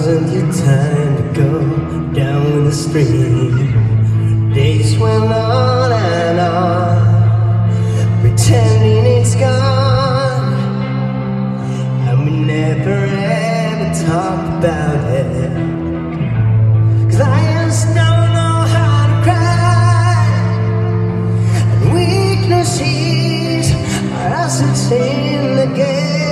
Wasn't your time to go down the stream? Days went on and on, pretending it's gone. And we never ever talk about it. Cause I just don't know how to cry. And weaknesses are us in the game.